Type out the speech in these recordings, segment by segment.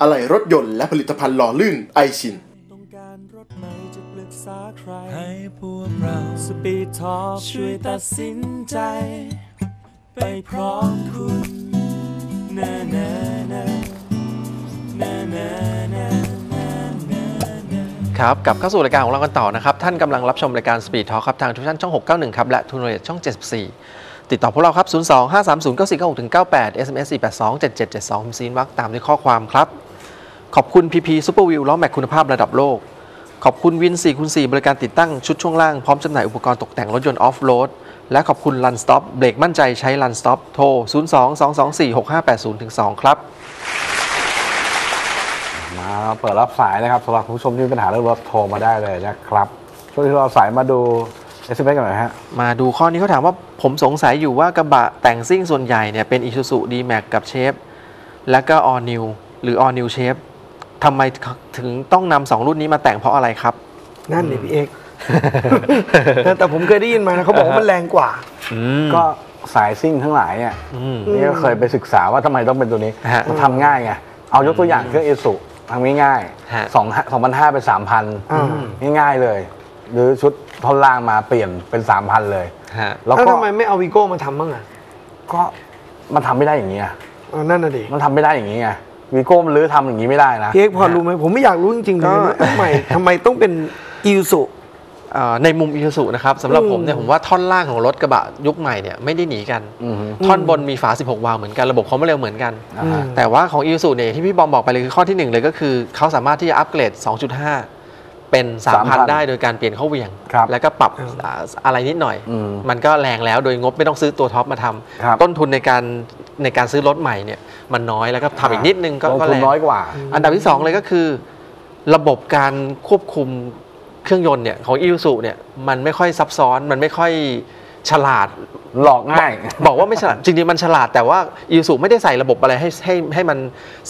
อะไหล่รถยนต์และผลิตภัณฑ์หล่อลื่นไอชินต้องการรถใหม่จะปรึกษาใครให้พวกเราสปีดทอช่วยตัดสินใจ ไปพร้อมคุณนะนะนะนะนะนะนะครับกลับเข้าสู่รายการของเรากันต่อนะครับ ท่านกำลังรับชมรายการ Speed Talk ครับ ทางทุกท่านช่อง 691 ครับ และทูนเรตช่อง 74 ติดต่อพวกเราครับ 02 530 9496ถึง98 SMS 482 7772คุณซีนวักตามด้วยข้อความครับ ขอบคุณ PP Super View ล้อแม็กคุณภาพระดับโลก ขอบคุณวิน4คูณ4บริการติดตั้งชุดช่วงล่าง พร้อมจำหน่ายอุปกรณ์ตกแต่งรถยนต์ออฟโรด และขอบคุณ Run Stop เบรกมั่นใจใช้ Run Stop โทร 02 224 6580ถึง2ครับ มาเปิดรับสายนะครับสำหรับผู้ชมที่มีปัญหาเรื่องรถโทรมาได้เลยนะครับ ช่วงที่เราสายมาดูเอสเกันหน่อยฮะ มาดูข้อนี้เขาถามว่าผมสงสัยอยู่ว่ากระบะแต่งซิ่งส่วนใหญ่เนี่ยเป็น Isuzu D-Max กับเชฟและก็ All New หรือ All New Shape ทำไมถึงต้องนำสองรุ่นนี้มาแต่งเพราะอะไรครับ นั่นนี่พี่เอกแต่ผมเคยได้ยินมานะเขาบอกว่ามันแรงกว่าก็สายซิ่งทั้งหลายอะอืมนี่ก็เคยไปศึกษาว่าทำไมต้องเป็นตัวนี้ฮะมันทำง่ายไงเอายกตัวอย่างเครื่องเอสุทำง่ายฮะๆสองสองพันห้าเป็นสามพันอ่าง่ายๆเลย หรือชุดท่อนล่างมาเปลี่ยนเป็นสามพันเลยฮะแล้วแล้วก็ทำไมไม่เอาวีโก้มาทำบ้างอะก็มันทำไม่ได้อย่างนี้ยเออนั่นน่ะดิมันทำไม่ได้อย่างนี้ไง วีโก้มันลื้อทำอย่างนี้ไม่ได้นะพี่เอกพอรู้ไหมผมไม่อยากรู้จริงๆก็เลยว่าทำไมทำไมต้องเป็นอิวสุเอ่อในมุม Isuzu นะครับสำหรับอืมผมเนี่ยผมว่าท่อนล่างของรถกระบะยุคใหม่เนี่ยไม่ได้หนีกันอือฮึท่อนบนมีฝา 16 วาล์วเหมือนกันระบบความเร็วเหมือนกันอ่าฮะแต่ว่าของ Isuzu เนี่ยที่พี่บอมบอกไปเลยคือข้อที่หนึ่งเลยก็คือเขาสามารถที่จะอัปเกรด 2.5 เป็น 3,000 ได้โดยการเปลี่ยนเข้าเหวียงครับแล้วก็ปรับอ่าอะไรนิดหน่อยอืมมันก็แรงแล้วโดยงบไม่ต้องซื้อตัวท็อปมาทำครับต้นทุนในการในการซื้อรถใหม่เนี่ยมันน้อยแล้วก็ทำอีกนิดนึงก็ลงก็ทุแรนงน้อยกว่า อันดับที่ 2 เลยก็คือ ระบบการควบคุมเครื่องยนต์เนี่ยของอี u ูเนี่ยมันไม่ค่อยซับซ้อนมันไม่ค่อย ฉลาดหลอกง่าย บอกว่าไม่ฉลาดจริงๆมันฉลาดแต่ว่าอี u ูไม่ได้ใส่ระบบอะไรให้ให้ให้มัน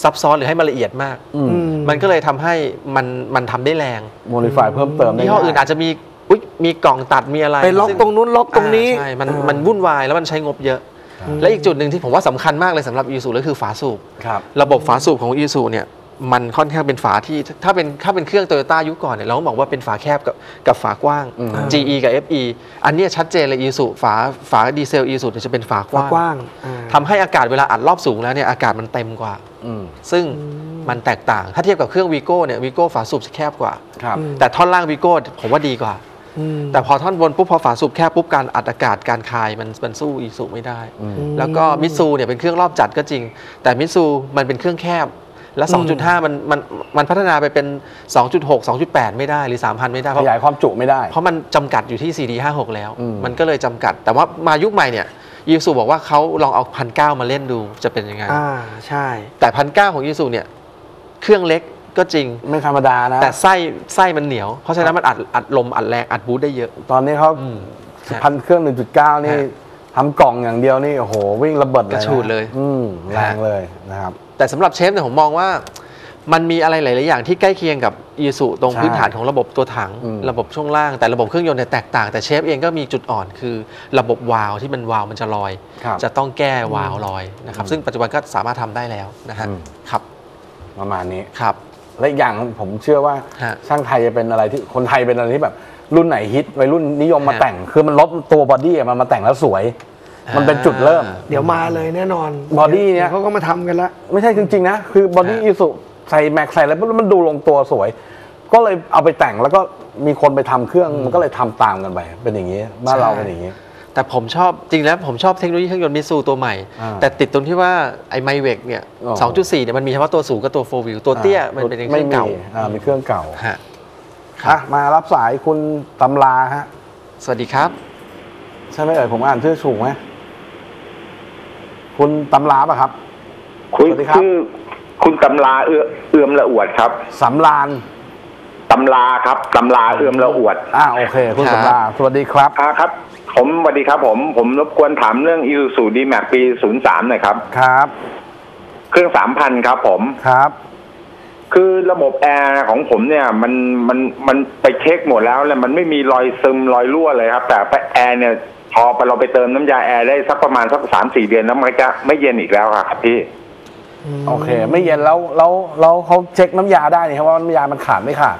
ซับซ้อนหรือให้มันละเอียดมากอืมมันก็เลยทำให้มันมันทำได้แรง modify เพิ่มเติมได้ยี่ห้ออื่นอาจจะมีอุ๊ยมีกล่องตัดมีอะไรไปล็อกซึ่ตรงนู้นล็อกตรงนี้อ่าใช่มันมันวุ่นวายแล้วมันใช้งบเยอะ และอีกจุดหนึ่งที่ผมว่าสำคัญมากเลยสำหรับอี u ูก็คือฝาสูบครับระบบฝาสูบของอีซูเนี่ย มันค่อนข้างเป็นฝาที่ถ้าเป็นถ้าเป็นเครื่องโตโยต้ายุคก่อนเนี่ยเราก็บอกว่าเป็นฝาแคบกับกับฝากว้างอืม GE กับ FE อันเนี้ยชัดเจนเลยอีซูฝาฝาดีเซลอีซูจะเป็นฝากว้างอ่าทำให้อากาศเวลาอัดรอบสูงแล้วเนี่ยอากาศมันเต็มกว่าอืมซึ่งมันแตกต่าง ถ้าเทียบกับเครื่องวีโก้เนี่ยวีโก้ฝาสูบจะแคบกว่าครับอืมแต่ท่อนล่างวีโก้ผมว่าดีกว่าอืมแต่พอท่อนบนปุ๊บพอฝาสูบแคบปุ๊บการอัดอากาศการคายมันมันสู้อีซูไม่ได้อืมแล้วก็มิตซูเนี่ยเป็นเครื่องรอบจัดก็จริง แต่มิตซูมันเป็นเครื่องแคบ และ2.5 มันมันมันพัฒนาไปเป็น 2.6 2.8 ไม่ได้หรือ 3,000 ไม่ได้เพราะขยายความจุไม่ได้ เพราะมันจำกัดอยู่ที่ 4D56 แล้วอืมมันก็เลยจำกัด แต่ว่ามายุคใหม่เนี่ยยูซูบอกว่าเขาลองเอาพันเมาเล่นดูจะเป็นยังไงอ่าใช่ แต่พันเของยูซูเนี่ยเครื่องเล็กก็จริงไม่ธรรมดานะ แต่ไส้ไส้มันเหนียว เพราะฉะนั้นมันอัดอัดลมอัดแรงอัดบูทได้เยอะ ตอนนี้เขาอืมพันเครื่อง 1.9 นี่ฮะทำกล่องอย่างเดียวนี่โอ้โหวิ่งระเบิดเลยกระฉูดเลยอืมแรงเลยนะครับ แต่สำหรับเชฟเนี่ยผมมองว่ามันมีอะไรหลาย ๆ อย่างที่ใกล้เคียงกับอีซูตรงใช่พื้นฐานของระบบตัวถังอืมระบบช่วงล่างแต่ระบบเครื่องยนต์เนี่ยแตกต่าง แต่เชฟเองก็มีจุดอ่อนคือระบบวาล์วที่มันวาล์วมันจะลอยครับจะต้องแก้วาล์วลอยนะครับซึ่งปัจจุบันก็สามารถทำได้แล้วนะฮะอืมครับ ประมาณนี้ครับ และอีกอย่างผมเชื่อว่าฮะช่างไทยจะเป็นอะไรที่คนไทยเป็นอะไรที่แบบรุ่นไหนฮิตวัยรุ่นนิยมมาฮะแต่ง คือมันลดตัว body อะมันมาแต่งแล้วสวย มันเป็นจุดเริ่มอ่าเดี๋ยวมาเลยแน่นอน body เนี่ยเขาก็มาทำกันละ ไม่ใช่จริง ๆ นะ คือ body ฮะอีสุใส่แม็กใส่อะไรปุ๊บแล้วมันดูลงตัวสวย ก็เลยเอาไปแต่งแล้วก็มีคนไปทำเครื่องมันก็เลยทำตามกันไปเป็นอย่างนี้บ้านเราเป็นอย่างนี้ แต่ผมชอบจริงแล้วผมชอบเทคโนโลยีเครื่องยนต์มิซูตัวใหม่ อ่าแต่ติดตรงที่ว่าไอ้ไมเวกเนี่ยอ๋อ 2.4เนี่ยมันมีเฉพาะตัวสูงกับตัวโฟวิวตัวเตี้ยมันเป็นเคไม่รื่องมีเก่าอ่าเป็นเครื่องเก่าฮะอะมารับสายคุณตำราฮะ สวัสดีครับ ใช่ไหมเอ่ยผมอ่านชื่อถูกไหม คุณตำราป่ะครับ คุยสวัสดีครับคือคุณตำราเอื้อเอื้อมละอวดครับสำรานตำราครับตำราเอื้อมละอวดอ่าโอเค คุณครับตำราสวัสดีครับ อ่าครับ ผมสวัสดีครับ ผมผมรบกวนถามเรื่องอี u ู d ดีแม็กปี03หน่อยครับ ครับเครื่อง3,000ครับผม ครับ คือระบบแอร์ของผมเนี่ย มันมันมันไปเช็คหมดแล้วแล้วมันไม่มีรอยซึมรอยรั่วเลยครับ แต่ไปแอร์เนี่ย พอไปเราไปเติมน้ำยาแอร์ได้สักประมาณสักสามสี่เดือนแล้วมันก็จะไม่เย็นอีกแล้วครับพี่โอเค ไม่เย็นแล้วแล้วแล้วเขาเช็คน้ำยาได้นี่ครับว่าน้ำยามันขาดไม่ขาด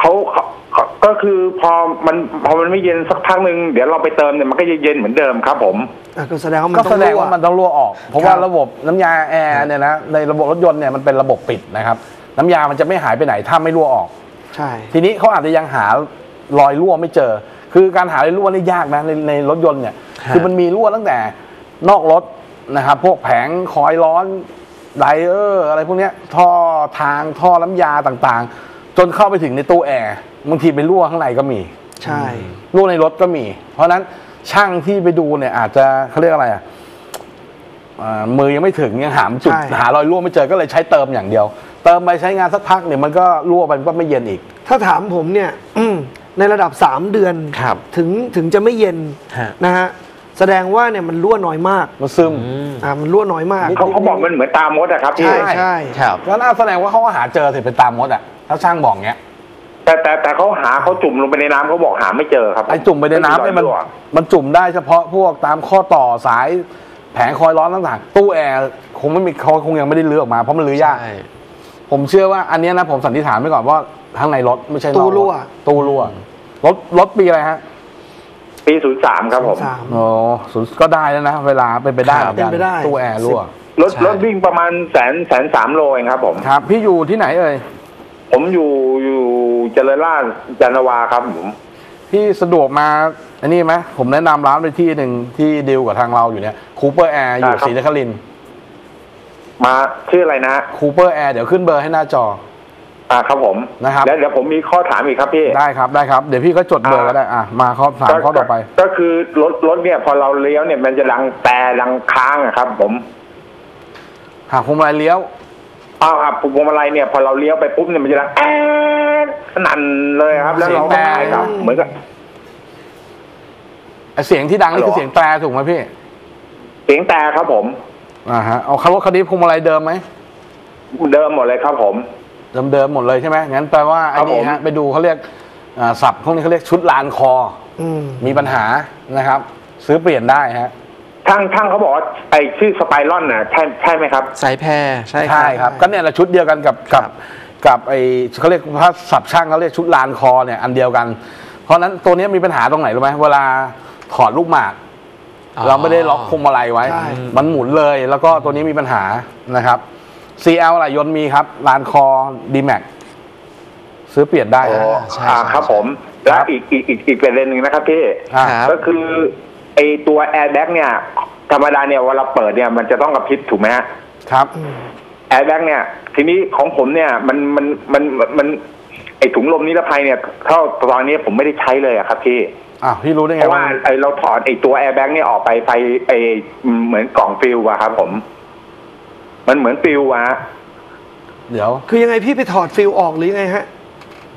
เขาเขาเขาก็คือพอมันพอมันไม่เย็นสักพักหนึ่งเดี๋ยวเราไปเติมเนี่ยมันก็จะเย็นเหมือนเดิมครับ ผมอะก็แสดงว่ามันก็ต้แสองดงรั่วว่ามันต้องรั่วออก เพราะครับว่าระบบน้ำยาแอร์เนี่ยนะในระบบรถยนต์เนี่ยมันเป็นระบบปิดนะครับ น้ำยามันจะไม่หายไปไหนถ้าไม่รั่วออก ใช่ ทีนี้เขาอาจจะยังหารอยรั่วไม่เจอ คือการหารอยรั่วนี่ยากนะในในรถยนต์เนี่ยฮะคือมันมีรั่วตั้งแต่นอกรถนะครับ พวกแผงคอยร้อนไดเออร์อะไรพวกเนี้ยท่อทางท่อน้ำยาต่างๆ จนเข้าไปถึงในตู้แอร์บางทีไปรั่วข้างในก็มี ใช่รั่วในรถก็มี เพราะฉะนั้นช่างที่ไปดูเนี่ยอาจจะเขาเรียกอะไรอะอ่ามือยังไม่ถึงยังหามจุดใช่หารอยรั่วไม่เจอก็เลยใช้เติมอย่างเดียว เติมไปใช้งานสักพักเนี่ยมันก็รั่วไปมันก็ไม่เย็นอีก ถ้าถามผมเนี่ยอืม ในระดับ 3 เดือนครับถึงถึงจะไม่เย็นฮะ นะฮะแสดงว่าเนี่ยมันรั่วน้อยมากมันซึมอืมอ่ามันรั่วน้อยมาก เขาเขาบอกมันเหมือนตามดอะครับพี่ ใช่ใช่ ครับก็น่าแสดงว่าเขาก็หาเจอถึงเป็นตามมดอะถ้าช่างบอกเงี้ยแต่แต่แต่เขาหาเขาจุ่มลงไปในน้ำเขาบอกหาไม่เจอครับไอ้จุ่มไปในน้ำเนี่ยมันไรอยรั่วมันจุ่มได้เฉพาะพวกตามข้อต่อสายแผงคอยร้อนต่างๆตู้แอร์คงไม่มีเขาคงยังไม่ได้เลือออกมาเพราะมันเลือยาก ใช่ ผมเชื่อว่าอันเนี้ยนะผมสันนิษฐานไว้ก่อนว่าข้างในรถไม่ใช่นอกตู้รั่ว ตู้รั่วรถรถปีอะไรฮะปีศูนย์สามครับผม สามโอ้ศูนย์ก็ได้แล้วนะ เวลาเป็นไปได้ครับ เหมือกัเป็นไปได้ ตู้แอร์รั่วรถใช่ รถวิ่งประมาณแสนแสนสามโลเองครับผม ครับ พี่อยู่ที่ไหนเอ่ย ผมอยู่อยู่เจริญราษฎร์จันทวาครับผมพี่สะดวกมาอันนี้ไหมผมแนะนำร้านไปที่หนึ่งที่ดีลกับทางเราอยู่เนี่ยคูเปอร์แอร์อยู่ศรีนครินทร์ มาชื่ออะไรนะคูเปอร์แอร์เดี๋ยวขึ้นเบอร์ให้หน้าจอ อ่าครับผมนะครับแล้วเดี๋ยวผมมีข้อถามอีกครับพี่ได้ครับได้ครับเดี๋ยวพี่ก็จดเบอร์ก็ได้อะมาข้อถามข้อต่อไป ก็คือรถรถเนี่ยพอเราเลี้ยวเนี่ยมันจะดังแตรดังค้างอะครับ ผมหักพวงมาลัยเลี้ยวอ้าวครับพวงมาลัยเนี่ย พอเราเลี้ยวไปปุ๊บเนี่ยมันจะดังแอ๊ดสนั่นเลยครับ แล้วเราก็เสียงแตรหายครับเหมือนกับไอ้เสียงที่ดังนี่ฮัลโหลคือเสียงแตรถูกไหมพี่ เสียงแต่ครับผม อ่าฮะเอาคำว่าคดีพวงมาลัยเดิมไหมเดิมหมดเลยครับผม เดิมเดิมๆหมดเลยใช่ไหมงั้นแปลว่าไอ้นี่ครับผมฮะไปดูเขาเรียกอ่าศัพท์พวกนี้เขาเรียกชุดลานคออืมมีปัญหานะครับ ซื้อเปลี่ยนได้ฮะช่างช่างเขาบอกว่าไอ้ชื่อสไปรอนน่ะใช่ใช่ไหมครับสายแพรใช่ใช่ครับ ก็เนี่ยแหละชุดเดียวกันกับกับกับไอ้เขาเรียกถ้าศัพท์ช่างเขาเรียกชุดลานคอเนี่ยอันเดียวกัน เพราะฉะนั้นตัวเนี้ยมีปัญหาตรงไหนรู้ไหมเวลาถอดลูกหมาก เราไม่ได้ล็อกพวงมาลัยไว้ใช่มันหมุนเลยแล้วก็ตัวนี้มีปัญหานะครับ CL อะไหล่ยนต์มีครับลานคอ d m a x ซื้อเปลี่ยนได้อ๋อฮะใช่อ่าใช่ครับผม แล้วอีกอีกอีกอีกประเด็นหนึ่งนะครับพี่อะครับก็คือไอตัวแอร์แบ็กเนี่ย ธรรมดาเนี่ยเวลาเปิดเนี่ยมันจะต้องกระพริบถูกไหมฮะครับแอร์แบ็กเนี่ย ทีนี้ของผมเนี่ยมันมันมันมันมันไอถุงลมนิรภัยเนี่ยเท่าตอนนี้ผมไม่ได้ใช้เลยอะครับพี่ อะพี่รู้ได้เพราะว่าว่าไอเราถอดไอตัวแอร์แบ็กเนี่ยออกไปไปไอเหมือนกล่องฟิวส์อะครับผม มันเหมือนฟิวส์อะฮะเดี๋ยว คือยังไงพี่ไปถอดฟิวส์ออกหรือยังไงฮะ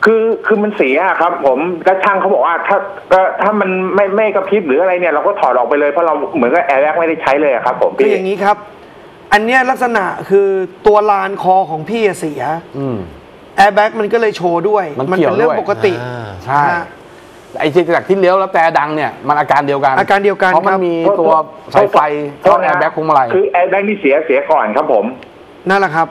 คือคือมันเสียอะครับ ผมแล้วช่างเขาบอกว่า ถ้าก็ถ้ามันไม่ไม่กระพริบหรืออะไรเนี่ยเราก็ถอดออกไปเลยเพราะเราเหมือนกับแอร์แบ็กไม่ได้ใช้เลยอะครับ ผมคือพี่อย่างนี้ครับ อันเนี้ยลักษณะคือตัวลานคอของพี่อะเสียอืม แอร์แบ็กมันก็เลยโชว์ด้วยมันเกี่ยวเป็นเรื่องด้วยปกติอ่า ใช่ นะฮะ ไอ้ที่จากที่เลี้ยวแล้วแตรดังเนี่ยมันอาการเดียวกัน อาการเดียวกันเพราะมัคนรับมีตัวสายไฟเข้าแอร์แบ็คพวงมาลัยคือแอร์แบ็กนี่เสียเสียก่อนครับผมนั่นแหละครับ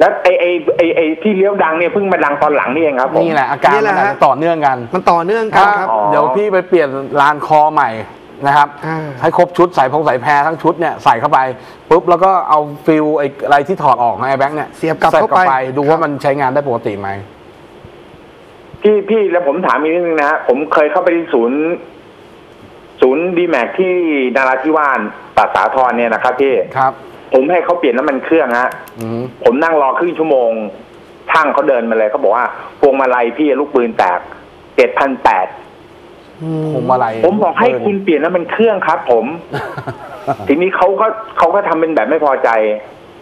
แล้วไอไอไอไอที่เลี้ยวดังเนี่ยเพิ่งมาดังตอนหลังนี่เองครับผมนี่แหละอาการนี่แหละฮะมันอาจจะต่อเนื่องกัน มันต่อเนื่องกันครับอ๋อเดี๋ยวพี่ไปเปลี่ยนลานคอใหม่นะครับอ่าให้ครบชุดสายพงสายแพทั้งชุดเนี่ยใส่เข้าไปปุ๊บแล้วก็เอาฟิวส์ไอ้อะไรที่ถอดออกในแอร์แบ็กเนี่ยเสียบกลับเข้าไป ดูว่ามันใช้งานได้ปกติไหม พี่พี่แล้วผมถามอีกนิดนึงนะฮะผมเคยเข้าไปที่ศูนย์ ศูนย์ D-Max ที่นราธิวาสตัดสาทรเนี่ยนะครับพี่ครับ ผมให้เขาเปลี่ยนน้ำมันเครื่องฮะอืมผมนั่งรอครึ่งชั่วโมงช่างเขาเดินมาเลยเขาบอกว่าพวงมาลัยพี่ลูกปืนแตกเจ็ดพันแปดพวงมาลัยผมบอกให้คุณเปลี่ยนน้ำมันเครื่องครับ ผม ทีนี้เขาก็เขาก็ทำเป็นแบบไม่พอใจ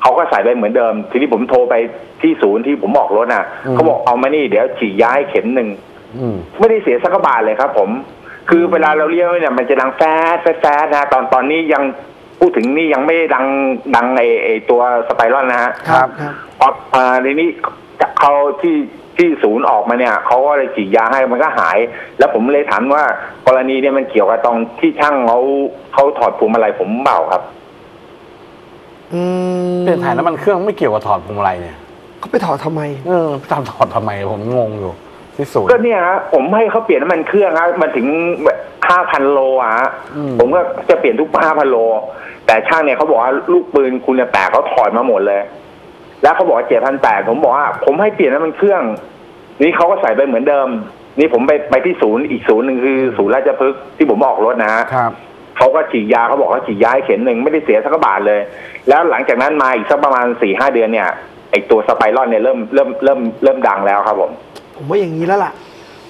เขาก็ใส่ไปเหมือนเดิม ทีนี้ผมโทรไปที่ศูนย์ที่ผมบอกรถน่ะอืมเขาบอกเอามานี่เดี๋ยวฉีดยาให้เข็มหนึ่งอืมไม่ได้เสียสักกระบาทเลยครับ ผม คือเวลาเราเลี้ยวเนี่ยมันจะดังแฟดแฟดแฟดนะตอนตอนนี้ยังพูดถึงนี่ยังไม่ได้ดังดังไอไอตัวสไปรอนนะฮะครับครับพออ่าในนี้เขาที่ที่ศูนย์ออกมาเนี่ยเขาก็เลยฉีดยาให้มันก็หาย แล้วผมเลยถามว่ากรณีเนี่ยมันเกี่ยวกับตรงที่ช่างเขาเขาถอดพวงมาลัยผมเปล่าครับอืม เปลี่ยนถ่ายน้ำมันเครื่องไม่เกี่ยวกับถอดพวงมาลัยเนี่ยเขาไปถอดทำไม เออตามถอดทำไมผมงงอยู่ที่ศูนย์ก็เนี่ยฮะผมให้เขาเปลี่ยนน้ำมันเครื่องฮะมันถึงห้าพันโลอะฮะอืมผมก็จะเปลี่ยนทุกห้าพันโล แต่ช่างเนี่ยเขาบอกว่าลูกปืนคุณเนี่ยแตกเขาถอดมาหมดเลย แล้วเขาบอกว่าเจ็ดพันแปดผมบอกว่าผมให้เปลี่ยนน้ำมันเครื่อง นี่เขาก็ใส่ไปเหมือนเดิม นี่ผมไปไปที่ศูนย์อีกศูนย์หนึ่งคือศูนย์ราชพฤกษ์ที่ผมออกรถนะฮะครับ เขาก็ฉีดยาเขาบอกเขาฉีดยาให้เข็มหนึ่งไม่ได้เสียสักกระบาทเลย แล้วหลังจากนั้นมาอีกสักประมาณสี่ห้าเดือนเนี่ยไอตัวสไปรอนเนี่ยเริ่มเริ่มเริ่มเริ่มดังแล้วครับผม ผมว่าอย่างนี้แล้วล่ะ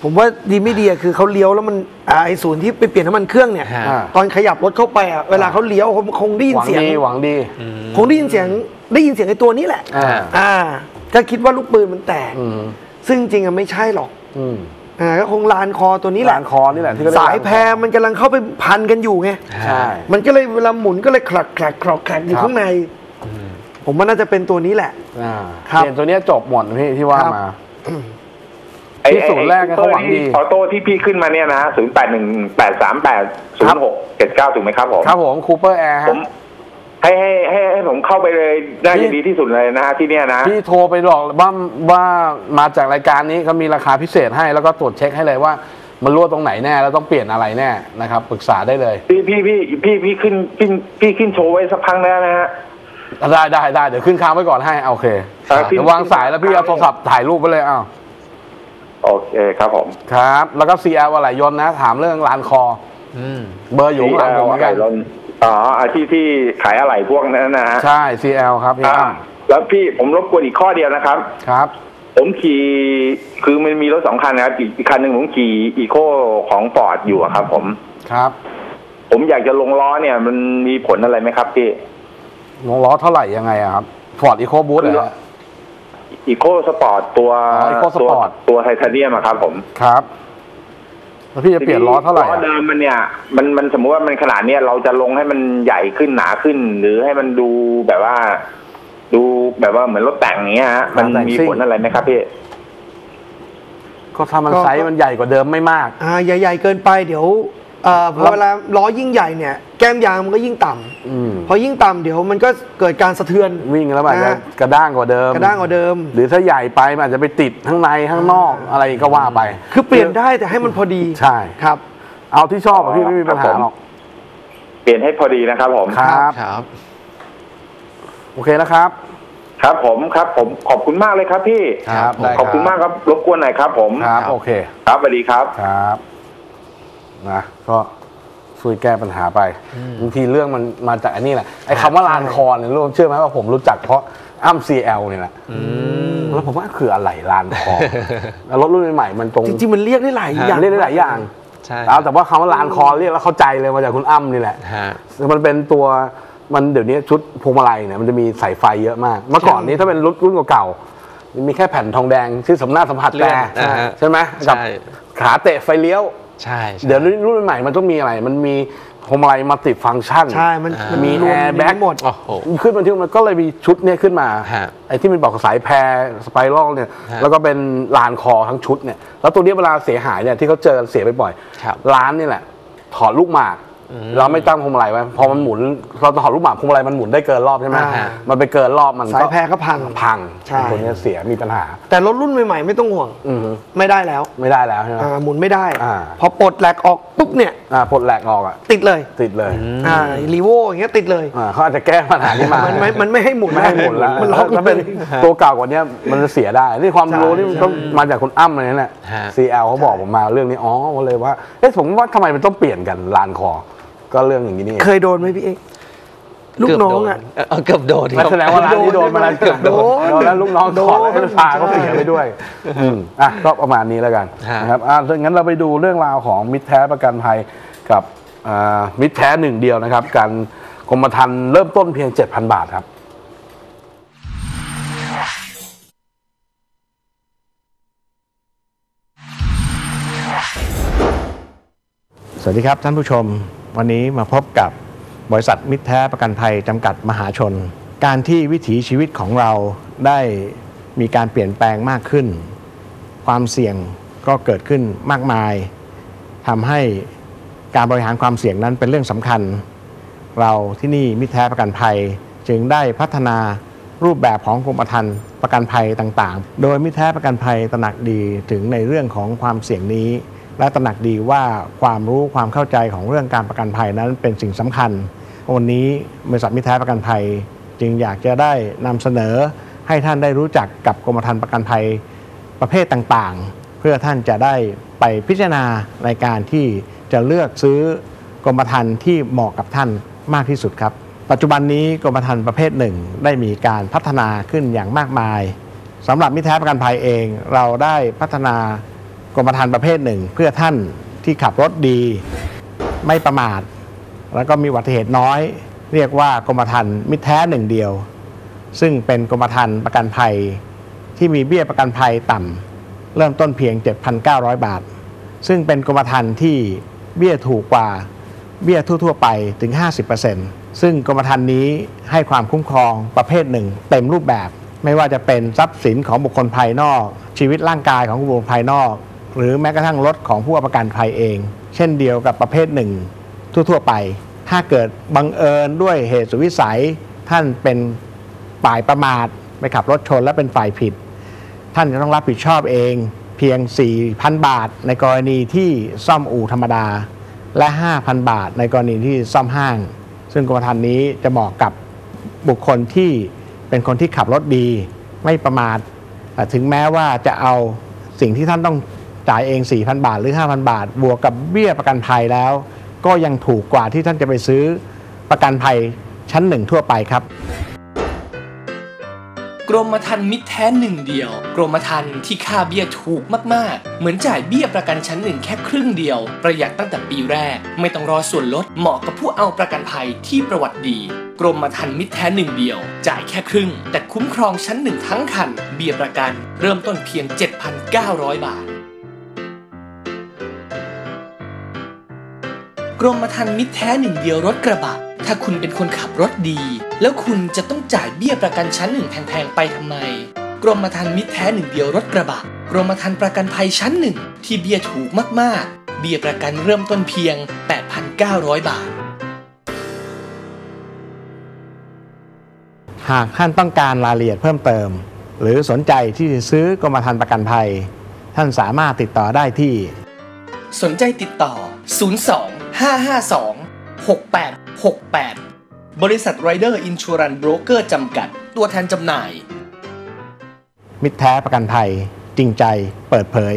ผมว่าดีไม่ดีอะคือเขาเลี้ยวแล้วมันอ่าไอ้ศูนย์ที่ไปเปลี่ยนน้ำมันเครื่องเนี่ยฮะอ่าตอนขยับรถเข้าไปอะเวลาเขาเลี้ยวเขาคงได้ยิหนวังเสียง ดีหวังดี คงได้ยินเสียงได้ยินเสียงไอ้ตัวนี้แหละอ่า อ่าก็คิดว่าลูกปืนมันแตก อืมซึ่งจริงๆอะไม่ใช่หรอก อืม อ่าก็คงลานคอตัวนี้แหละลานคอนี่แหละที่เขาเรีกสายแพรมันกำลังเข้าไปพันกันอยู่ไงใช่มันก็เลยเวลาหมุนก็เลยคลักคลักคลอกคลักอยู่ครับข้างใน ผมว่าน่าจะเป็นตัวนี้แหละอ่าครับ เปลี่ยนตัวเนี้ยจบหมดพี่ที่ว่าครับมาไอ้ที่ศูนย์แรกเนี่ยเขาหวังดีออโต้ที่พี่ขึ้นมาเนี่ยนะศูนย์แปดหนึ่งแปดสามแปดศูนย์หกเจ็ดเก้าถูกไหมครับผมครับผมคูเปอร์แอร์ผม ให้ให้ให้ให้ผมเข้าไปเลยน่าจะดีที่สุดเลยนะฮะที่เนี่ยนะ พี่โทรไปบอกว่าว่ามาจากรายการนี้เขามีราคาพิเศษให้แล้วก็ตรวจเช็คให้เลยว่า มันรั่วตรงไหนแน่แล้วต้องเปลี่ยนอะไรแน่นะครับปรึกษาได้เลย พี่พี่พี่พี่พี่ขึ้นพี่พี่ขึ้นโชว์ไว้สักพักแล้วนะฮะ ได้ได้ได้เดี๋ยวขึ้นค้างไว้ก่อนให้โอเคครับเดี๋ยววางสายแล้วพี่เอาโทรศัพท์ถ่ายรูปไปเลยอ้าวโอเคครับผมครับ แล้วก็ CL อะไรยนต์นะ ถามเรื่องลานคอ อืม เบอร์อยู่ข้างหลังผมเหมือนกัน อ๋ออาที่ที่ขายอะไหล่พวกนั้นนะฮะใช่ CL ครับพี่อ่าอ้ำแล้วพี่ผมรบกวนอีกข้อเดียวนะครับ ครับ ผมขี่คือมันมีรถสองคันนะครับอีกอีกคันหนึ่งผมขี่อีโคของฟอร์ดอยู่อะครับผม ครับผมอยากจะลงล้อเนี่ย มันมีผลอะไรไหมครับพี่ วงล้อเท่าไหร่ยังไงอะครับฟอร์ดอีโคบูทเหรออีโคสปอร์ตตัวอ๋อ Eco ตัว Sport ตัวไทเทเนียมอะครับผม ครับ แล้วพี่จะเปลี่ยนล้อเท่าไหร่ล้ออะเดิมมันเนี่ยมันมันสมมุติว่ามันขนาดเนี้ยเราจะลงให้มันใหญ่ขึ้นหนาขึ้น หรือให้มันดูแบบว่า ดูแบบว่าเหมือนรถแต่งอย่างเงี้ยฮะมันมีผลอะไรไหมครับพี่ก็ถ้ามันก็ไซส์มันใหญ่กว่าเดิมไม่มาก อ่าใหญ่ๆเกินไปเดี๋ยวเอ่อ พอแล้วเวลาล้อยิ่งใหญ่เนี่ยแก้มยางมันก็ยิ่งต่ำอืมพอยิ่งต่ำเดี๋ยวมันก็เกิดการสะเทือนวิ่งแล้วมันจะนะกระด้างกว่าเดิม กระด้างกว่าเดิม หรือถ้าใหญ่ไปมันอาจจะไปติดข้างในข้างนอกอะไรก็ว่าไป คือเปลี่ยนได้แต่ให้มันพอดีใช่ครับ เอาที่ชอบอะพี่ไม่มีปัญหาหรอกเปลี่ยนให้พอดีนะครับผมครับครับ โอเคนะครับครับผมครับผมขอบคุณมากเลยครับพี่ครับได้ขอบคุณมากครับรบกวนหน่อยครับผมครับครับโอเค ครับสวัสดีครับครับ นะก็ช่วยแก้ปัญหาไปบางทีเรื่องมันมาจากอันนี้แหละไอ้คำว่าลานคอเนี่ยรู้เชื่อไหมว่าผมรู้จักเพราะอ้ำ CL เนี่ยแหละแล้วผมว่าคืออะไรลานคอแล้วรถรุ่นใหม่ๆมันตรงจริงๆมันเรียกได้หลายอย่างเรียกได้หลายอย่างใช่เอาแต่ว่าคำว่าลานคอเรียกแล้วเข้าใจเลยมาจากคุณอ้ำนี่แหละฮะมันเป็นตัวมันเดี๋ยวนี้ชุดพวงมาลัยเนี่ยมันจะมีสายไฟเยอะมากเมื่อก่อนนี้ถ้าเป็นรุ่นรุ่นเก่าๆมันมีแค่แผ่นทองแดงที่สำนาสัมผัสเลื่แต่อนนะฮะใช่ไหมกับใช่ขาเตะไฟเลี้ยว ใช่ใช่ เดี๋ยวรุ่นใหม่มันต้องมีอะไร มันมีพวงมาลัย multifunction ใช่ มันอ่ามั นมีรวแอร์แบ็กหมด โอ้โห ขึ้นมาที่มันก็เลยมีชุดเนี้ยขึ้นมา ฮะไอ้ที่มันบอกสายแพร spiral เนี่ย ฮะแล้วก็เป็นลานคอทั้งชุดเนี่ย แล้วตัวเนี้ยเวลาเสียหายเนี่ยที่เขาเจอเสียบ่อยๆครับ ลานนี่แหละ ถอดลูกหมาก เราไม่ตั้งพวงมาลัยไว้พอมันหมุนเราถอดลูกหมากพวงมาลัยมันหมุนได้เกินรอบใช่ไหมอ่ามันไปเกินรอบมันสายแพรก็พังพังใช่ ตัวเนี้ยเสียมีปัญหา แต่รถรุ่นใหม่ๆไม่ต้องห่วง อือฮึไม่ได้แล้วไม่ได้แล้วใช่ไหม อ่าหมุนไม่ได้ อ่า พอปลดแหลกออกปุ๊บเนี่ยอ่าปลดแหลกออกอะติดเลยติดเลยอ่ารีโวอย่างเงี้ยติดเลยอ่าเขาอาจจะแก้ปัญหานี้มามันไม่มันไม่ให้หมุนไม่ให้หมุนแล้วมันล็อกถ้าเป็นเลยตัวเก่ากว่านี้มันจะเสียได้นี่ความใช่รู้นี่มันต้องมาจากคุณอ้ำเลยนั่นแหละฮะ CL เขาบอกผมมาเรื่องนี้อ๋อก็เลยว่าเอ๊ะผมว่าทำไมมันต้องเปลี่ยนกันลานคอ ก็เรื่องอย่างนี้นี่เองเคยโดนไหมพี่เอก ลูกน้องอะเเกือบโดนไม่แสดงว่าร้านนี้โดนมาแล้วเกือบโดนโดนแล้วลูกน้องถอดแล้วโดนพาเขาเสียไปด้วยอืมอะก็ประมาณนี้แล้วกันฮะนะครับอะงั้นเราไปดูเรื่องราวของมิตรแท้ประกันภัยกับอ่ามิตรแท้หนึ่งเดียวนะครับ การกรมธรรม์เริ่มต้นเพียง 7,000 บาทครับสวัสดีครับท่านผู้ชมวันนี้มาพบกับ บริษัทมิตรแท้ประกันภัยจำกัดมหาชน การที่วิถีชีวิตของเราได้มีการเปลี่ยนแปลงมากขึ้น ความเสี่ยงก็เกิดขึ้นมากมายทำให้การบริหารความเสี่ยงนั้นเป็นเรื่องสำคัญ เราที่นี่มิตรแท้ประกันภัยจึงได้พัฒนารูปแบบของกรมธรรม์ประกันภัยต่างๆ โดยมิตรแท้ประกันภัยตระหนักดีถึงในเรื่องของความเสี่ยงนี้ และตระหนักดีว่าความรู้ความเข้าใจของเรื่องการประกันภัยนั้นเป็นสิ่งสำคัญ วันนี้บริษัทมิตรแท้ประกันภัย จึงอยากจะได้นำเสนอให้ท่านได้รู้จักกับกรมธรรม์ประกันภัยประเภทต่างๆ เพื่อท่านจะได้ไปพิจารณาในการที่จะเลือกซื้อกรมธรรม์ที่เหมาะกับท่านมากที่สุดครับ ปัจจุบันนี้กรมธรรม์ประเภทหนึ่งได้มีการพัฒนาขึ้นอย่างมากมายสำหรับมิตรแท้ประกันภัยเองเราได้พัฒนา กรมธรรม์ประเภทหนึ่ง เพื่อท่านที่ขับรถดี ไม่ประมาท แล้วก็มีอุบัติเหตุน้อย เรียกว่ากรมธรรม์มิตรแท้หนึ่งเดียว ซึ่งเป็นกรมธรรม์ประกันภัย ที่มีเบี้ยประกันภัยต่ำเริ่มต้นเพียง 7,900 บาท ซึ่งเป็นกรมธรรม์ที่เบี้ยถูกกว่าเบี้ยทั่ว ๆ ไปถึง 50%ซึ่งกรมธรรม์นี้ให้ความคุ้มครองประเภทหนึ่ง เต็มรูปแบบ ไม่ว่าจะเป็นทรัพย์สินของบุคคลภายนอก ชีวิตร่างกายของบุคคลภายนอก หรือแม้กระทั่งรถของผู้ประกันภัยเอง เช่นเดียวกับประเภทหนึ่งทั่วๆไป ถ้าเกิดบังเอิญด้วยเหตุสุวิสัย ท่านเป็นฝ่ายประมาทไปขับรถชนและเป็นฝ่ายผิด ท่านจะต้องรับผิดชอบเองเพียง 4,000 บาท ในกรณีที่ซ่อมอู่ธรรมดา และ 5,000 บาท ในกรณีที่ซ่อมห้าง ซึ่งกรมธรรม์นี้จะเหมาะกับบุคคลที่เป็นคนที่ขับรถดี ไม่ประมาทถึงแม้ว่าจะเอาสิ่งที่ท่านต้อง จ่ายเอง 4,000 บาทหรือ 5,000 บาท บวกกับเบี้ยประกันภัยแล้ว ก็ยังถูกกว่าที่ท่านจะไปซื้อประกันภัยชั้นหนึ่งทั่วไปครับ กรมธรรม์มิตรแท้หนึ่งเดียว กรมธรรม์ที่ค่าเบี้ยถูกมากๆ เหมือนจ่ายเบี้ยประกันชั้นหนึ่งแค่ครึ่งเดียว ประหยัดตั้งแต่ปีแรก ไม่ต้องรอส่วนลดเหมาะกับผู้เอาประกันภัยที่ประวัติดีกรมธรรม์มิตรแท้หนึ่งเดียว จ่ายแค่ครึ่ง แต่คุ้มครองชั้นหนึ่งทั้งคัน เบี้ยประกัน เริ่มต้นเพียง 7,900 บาท มธรรม์มิตรแท้หนึ่งเดียวรถกระบะ ถ้าคุณเป็นคนขับรถดี แล้วคุณจะต้องจ่ายเบี้ยประกันชั้นหนึ่งแพงๆไปทำไม กรมธรรม์มิตรแท้หนึ่งเดียวรถกระบะ กรมธรรม์ประกันภัยชั้นหนึ่งที่เบี้ยถูกมากๆ เบี้ยประกันเริ่มต้นเพียง 8,900 บาท หากท่านต้องการรายละเอียดเพิ่มเติม หรือสนใจที่จะซื้อกรมธรรม์ประกันภัย ท่านสามารถติดต่อได้ที่ สนใจติดต่อ 02 552 6868 บริษัทไรเดอร์อินชูรันโบรกเกอร์จำกัด ตัวแทนจำหน่าย มิตรแท้ประกันภัย จริงใจ เปิดเผย